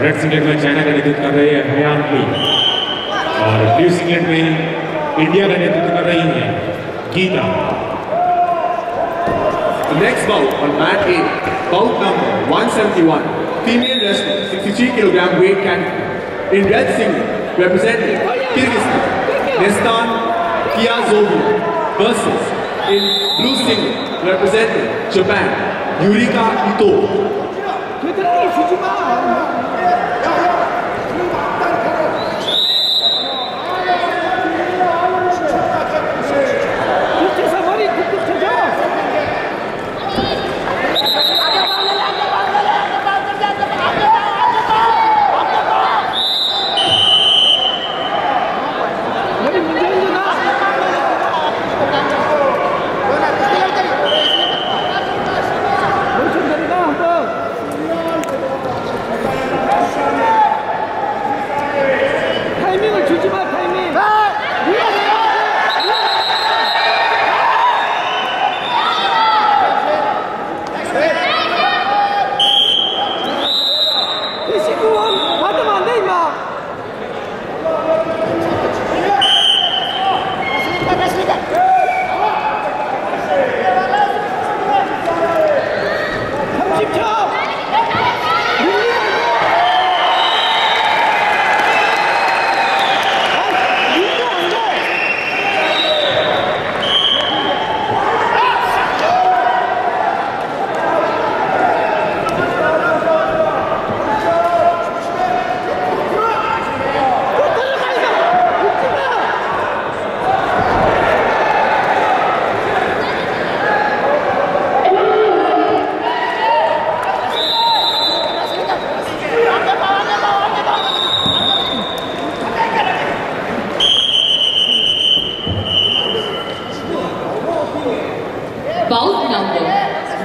Red singlet में China का नेतृत्व कर रही है हरियाण की और ब्लू सिंगलेट में इंडिया का नेतृत्व कर रही है गीता नेक्स्ट बाउट और mat A bout number 171 female wrestler 63 kilogram weight can in red singlet represented Kyrgyzstan नेस्तान कियाजोवी versus in blue singlet represented Japan Yurika Ito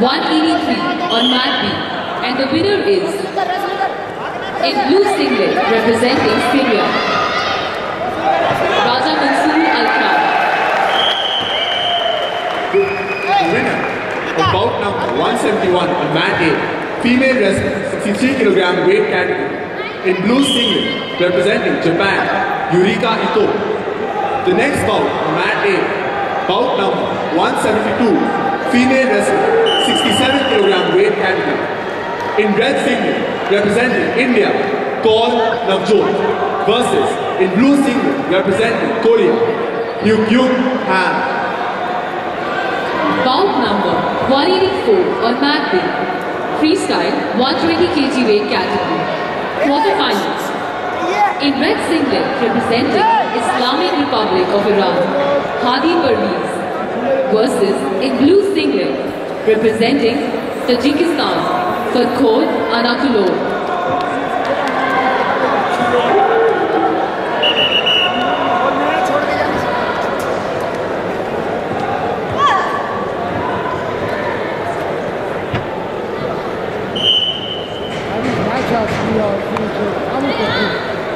183 on mat B. And the winner is in blue singlet representing Syria. Raja Mansoor Al Khan. Winner of bout number 171 on mat 8, female wrestler, 63 kg weight category. In blue singlet, representing Japan, Yurika Ito. The next bout on mat 8, bout number 172, female wrestler, 67 kg weight category. In red singlet, representing India, Kaur Navjot versus in blue singlet, representing Korea, Hyuk Hyuk Han. Bout number 184 on mat B. Freestyle 120 kg weight category. Quarterfinals. In red singlet representing Islamic Republic of Iran, Hadi Parvez versus in blue singlet representing Tajikistan, Fatkhor Anakulov.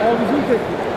아니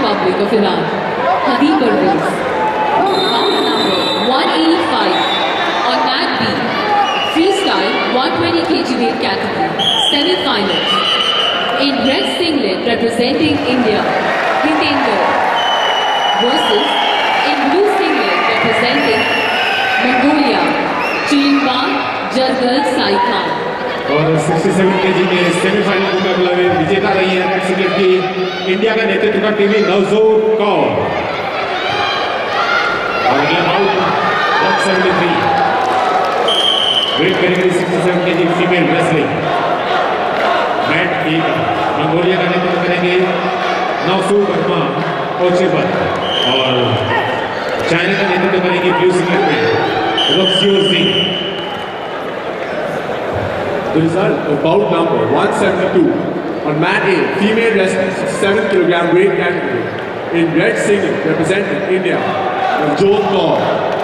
Republic of Iran, Hadi Parvez. Bout number 185 on mat B, freestyle 120 kg weight category, semi-finals. In red singlet representing India, Hitendra versus in blue singlet representing Mongolia, Chilimban Jargal Sai Khan. और 67 KG में semifinal मुकाबला में विजेता रही है red cigarette की India का नेतृत्व का टीवी नवजोत कौर। और अगला 173 weight category 67 KG female wrestling mat एक मंगोलिया का नेतृत्व करेंगे नौसू वर्मा और चाइना का नेतृत्व करेंगे ब्लू में Singh The result of bout number 172 on mat A, female wrestling 7 kg weight category in red singlet representing India, Kaur.